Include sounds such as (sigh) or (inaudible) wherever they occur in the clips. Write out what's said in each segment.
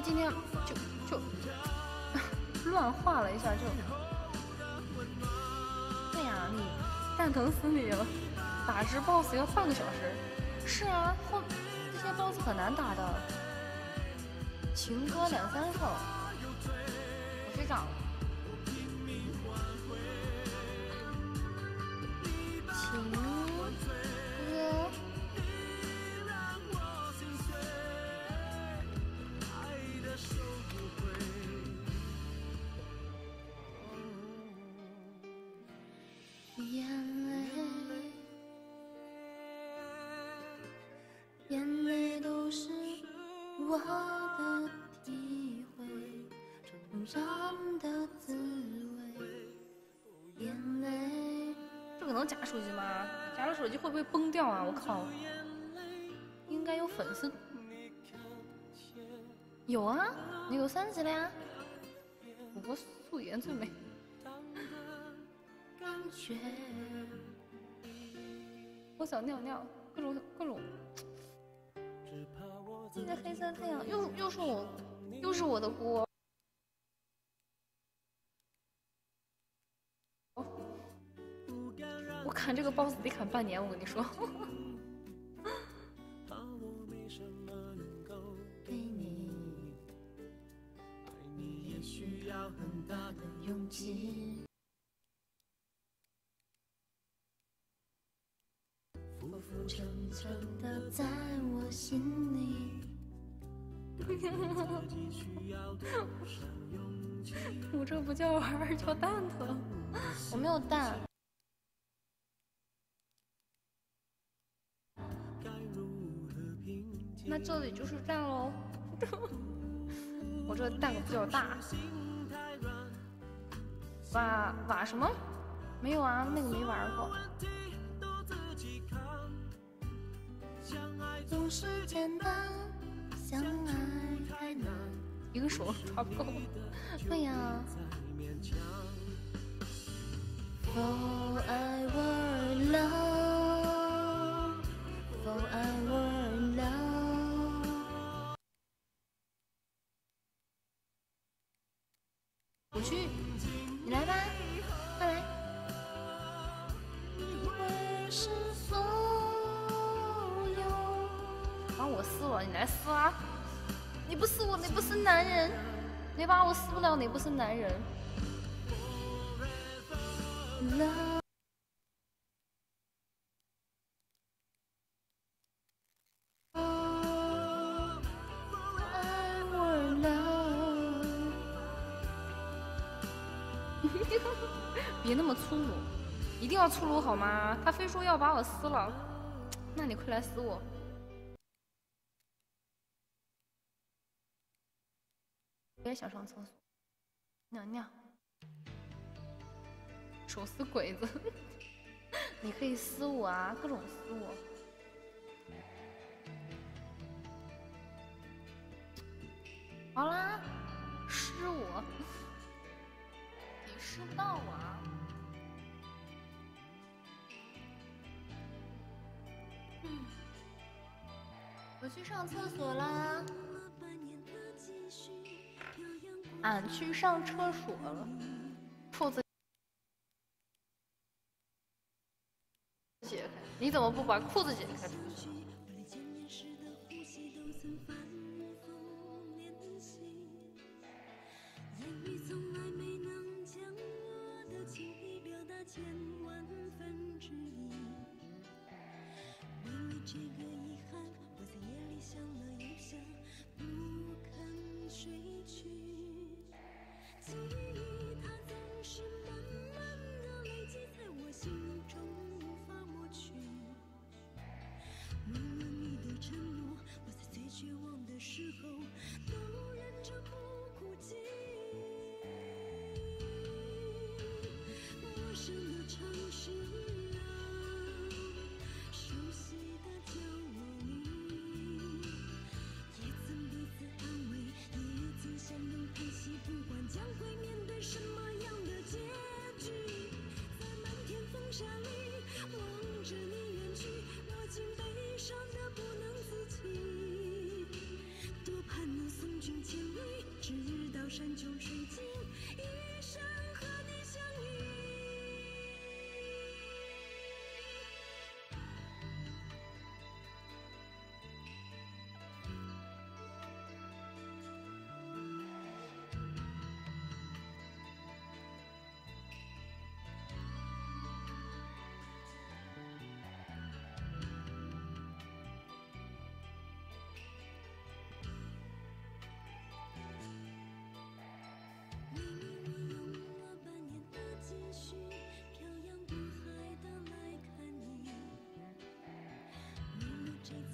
今天就就乱画了一下，就对呀，你蛋疼死你了！打只 boss 要半个小时。是啊，后这些 boss 很难打的，情歌两三首，我睡着了。我的体会，成长的滋味。眼泪，这个能夹手机吗？夹了手机会不会崩掉啊？我靠！应该有粉丝，有啊，你有三级了呀。主播素颜最美。我想尿尿，各种各种。今天黑色太阳，又又是我，又是我的锅。我砍这个 boss 得砍半年，我跟你说。需要很大的勇气。的在我心里。(laughs) 我这不叫玩，叫蛋疼。我没有蛋。那这里就是蛋喽。(laughs) 我这蛋比较大。瓦瓦什么？没有啊，那个没玩过。是简单，相爱太难。一个手 (laughs) 抓不够。对呀。Love, love。我去，你来吧，快来。我撕了，你来撕啊！你不撕我，你不是男人。你把我撕不了，你不是男人。(laughs) 别那么粗鲁，一定要粗鲁好吗？他非说要把我撕了，那你快来撕我。也想上厕所，尿尿。手撕鬼子，(laughs) 你可以撕我啊，各种撕我。好啦，撕我，你撕不到我啊。嗯，我去上厕所啦。俺去上厕所了，裤子解开，你怎么不把裤子解开？出去？这个遗憾，我在夜里想了又想，不肯睡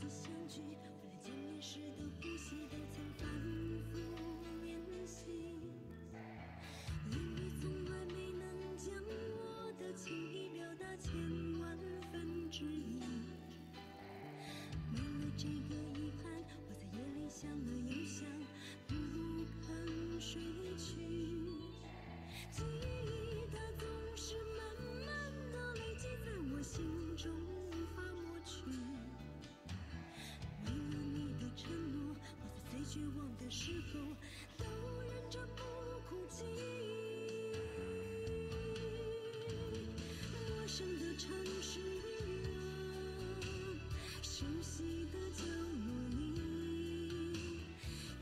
相聚是否都忍着不哭泣陌生的城市啊熟悉的角落里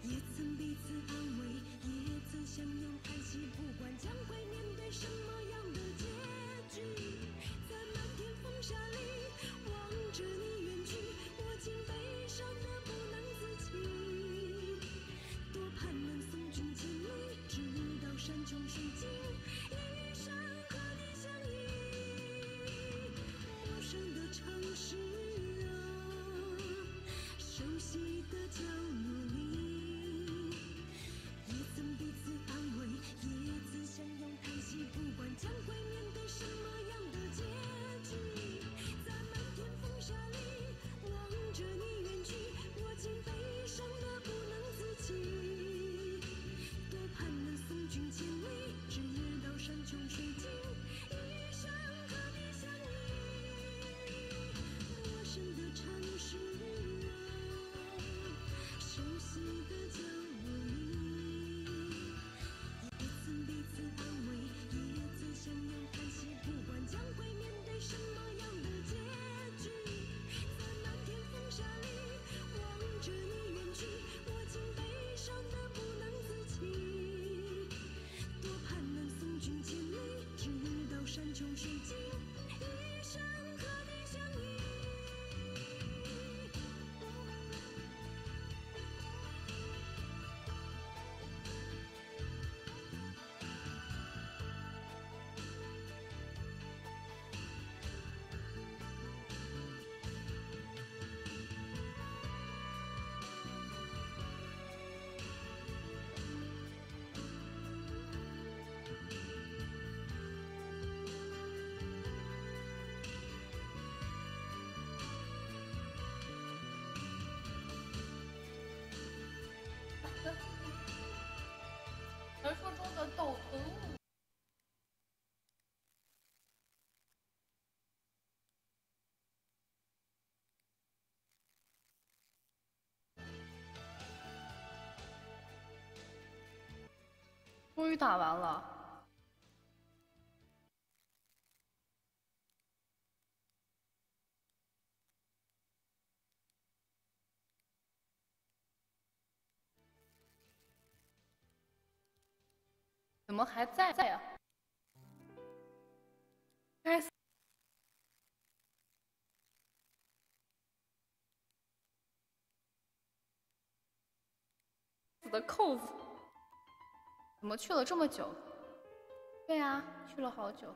也曾彼此安慰也曾相拥叹息不管将会面对什么 Argentina. 总是尽终于打完了，怎么还在在啊？该死！死的扣子。怎么去了这么久？对呀去了好久。